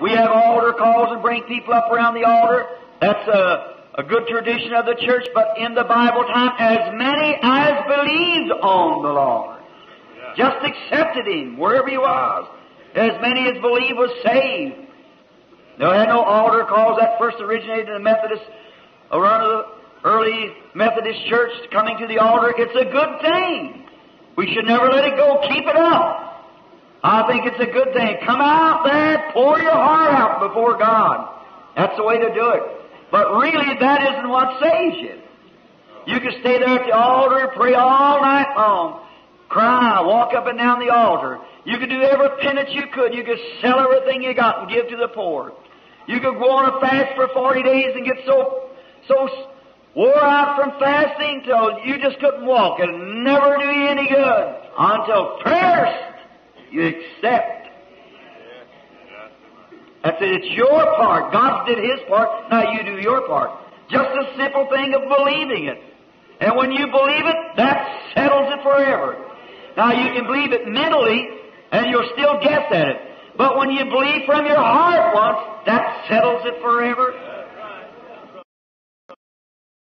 We have altar calls and bring people up around the altar. That's a, a good tradition of the church, but in the Bible time, as many as believed on the Lord, just accepted Him wherever He was, as many as believed was saved. They had no altar calls. That first originated in the Methodist, around the early Methodist church coming to the altar. It's a good thing. We should never let it go. Keep it up. I think it's a good thing. Come out there, pour your heart out before God. That's the way to do it. But really, that isn't what saves you. You can stay there at the altar and pray all night long. Cry, walk up and down the altar. You could do every penance you could. You could sell everything you got and give to the poor. You could go on a fast for 40 days and get so, so wore out from fasting till you just couldn't walk. It never do you any good until first you accept. That's it. It's your part. God did His part. Now you do your part. Just a simple thing of believing it. And when you believe it, that settles it forever. Now you can believe it mentally, and you'll still guess at it. But when you believe from your heart once, that settles it forever.